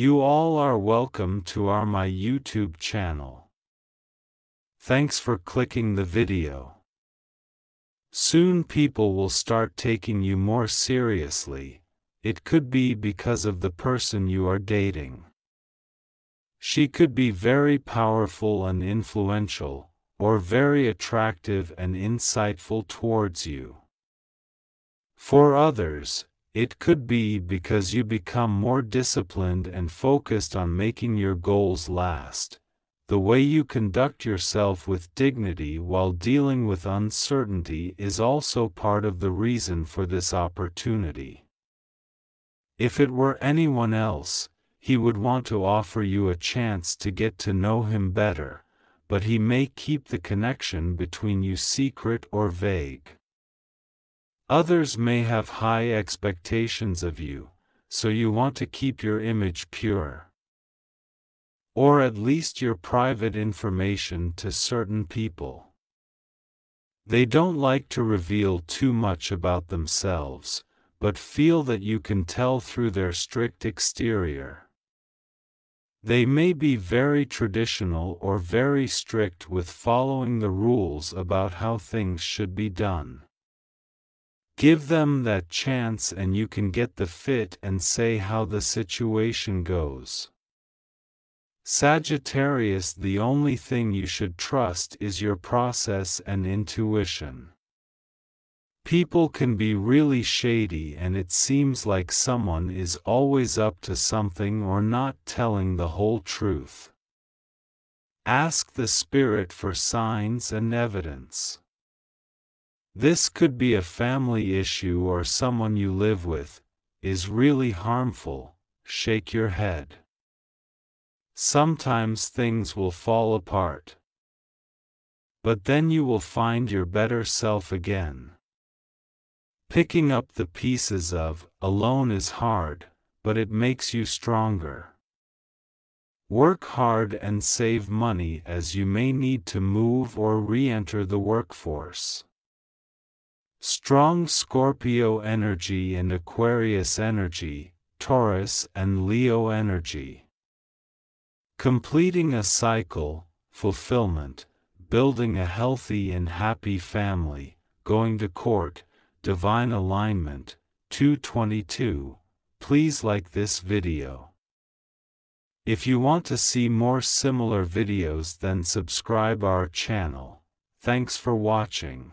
You all are welcome to our my YouTube channel. Thanks for clicking the video. Soon people will start taking you more seriously, it could be because of the person you are dating. She could be very powerful and influential, or very attractive and insightful towards you. For others, it could be because you become more disciplined and focused on making your goals last. The way you conduct yourself with dignity while dealing with uncertainty is also part of the reason for this opportunity. If it were anyone else, he would want to offer you a chance to get to know him better, but he may keep the connection between you secret or vague. Others may have high expectations of you, so you want to keep your image pure. Or at least your private information to certain people. They don't like to reveal too much about themselves, but feel that you can tell through their strict exterior. They may be very traditional or very strict with following the rules about how things should be done. Give them that chance and you can get the fit and say how the situation goes. Sagittarius The only thing you should trust is your process and intuition. People can be really shady and it seems like someone is always up to something or not telling the whole truth. Ask the Spirit for signs and evidence. This could be a family issue or someone you live with, is really harmful, shake your head. Sometimes things will fall apart. But then you will find your better self again. Picking up the pieces of alone is hard, but it makes you stronger. Work hard and save money as you may need to move or re-enter the workforce. Strong Scorpio energy and Aquarius energy, Taurus and Leo energy. Completing a cycle, fulfillment, building a healthy and happy family, going to court, Divine Alignment, 222, please like this video. If you want to see more similar videos then subscribe our channel. Thanks for watching.